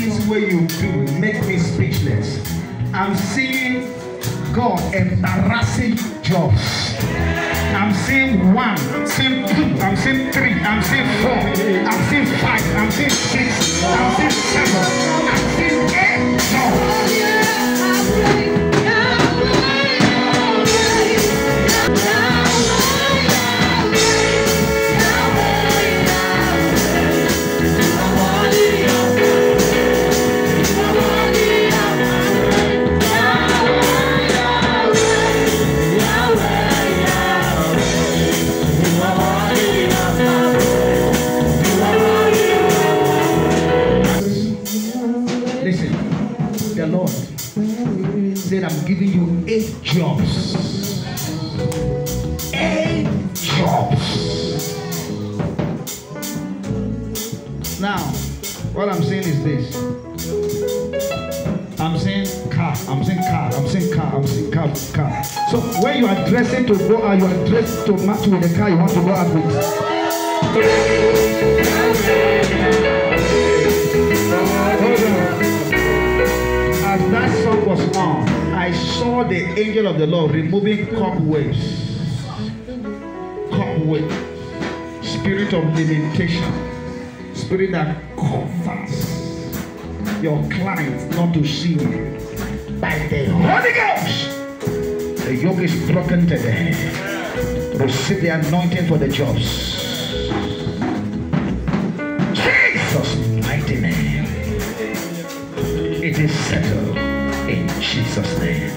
things where you do make me speechless. I'm seeing God embarrassing jobs. I'm seeing one, I'm seeing two, I'm seeing three, I'm seeing four, I'm seeing five, I'm seeing six, I'm seeing seven. Said, I'm giving you eight jobs. Eight jobs. Now, what I'm saying is this. I'm saying car, I'm saying car, I'm saying car, I'm saying car, car. So when you are dressing to go out, you are dressed to match with the car you want to go out with. Was on, I saw the angel of the Lord removing cobwebs. Cobweb. Spirit of limitation. Spirit that covers your clients not to see you. By the Holy Ghost. The yoke is broken today. Receive the anointing for the jobs. Jesus' mighty name. It is settled in Jesus' name.